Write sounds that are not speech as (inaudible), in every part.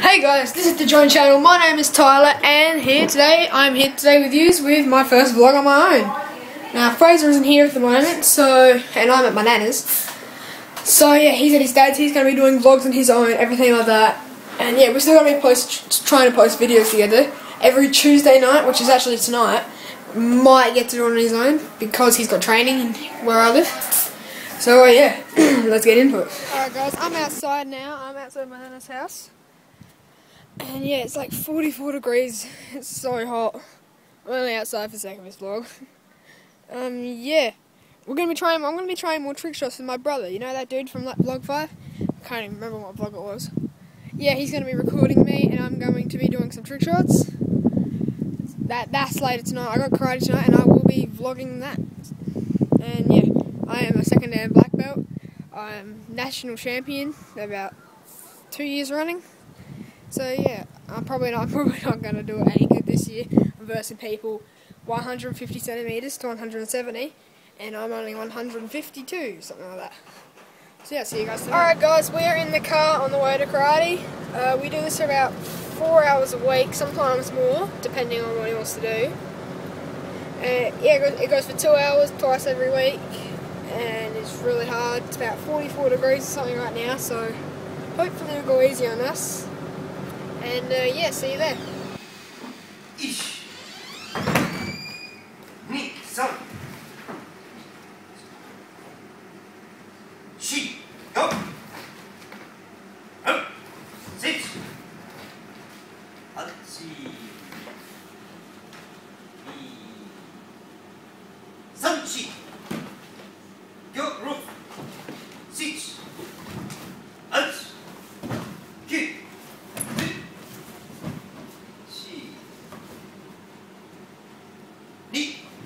Hey guys, this is the John channel. My name is Tyler, and here today, I'm here today with you with my first vlog on my own. Now, Fraser isn't here at the moment, so, and I'm at my nana's. So yeah, he's at his dad's, he's going to be doing vlogs on his own, everything like that. And yeah, we're still going to be post, trying to post videos together every Tuesday night, which is actually tonight. Might get to do it on his own, because he's got training where I live. So uh, yeah, (clears throat) let's get into it. Alright guys, I'm outside now, I'm outside my nana's house. And yeah, it's like 44 degrees. (laughs) It's so hot. I'm only outside for the sake of this vlog. (laughs) Um, yeah. We're gonna be trying. I'm gonna be trying more trick shots with my brother. You know that dude from like, vlog five? I can't even remember what vlog it was. Yeah, he's gonna be recording me, and I'm going to be doing some trick shots. That that's later tonight. I got karate tonight, and I will be vlogging that. And yeah, I am a second dan black belt. I'm national champion about two years running. So yeah, I'm probably not (laughs) probably not going to do it any good this year. I'm versing people 150 centimeters to 170, and I'm only 152, something like that. So yeah, see you guys. Alright guys, we are in the car on the way to karate. Uh, we do this for about four hours a week, sometimes more, depending on what he wants to do. Uh, yeah, it goes for two hours, twice every week, and it's really hard. It's about 44 degrees or something right now, so hopefully it'll go easy on us. And uh, yeah, see you there. Ich. Ni. Son. She. Go. Up. Sit. Halt sie. Son. She. Go.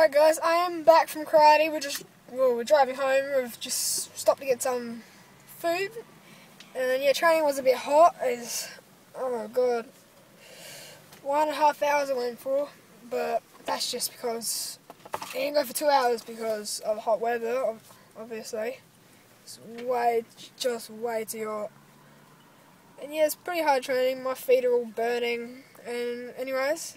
Alright guys, I am back from karate. We're just, well, we're driving home. We've just stopped to get some food. And yeah, training was a bit hot. Is oh my god, one and a half hours I went for. But that's just because I didn't go for two hours because of hot weather, obviously. It's way, just way too hot. And yeah, it's pretty hard training. My feet are all burning. And anyways,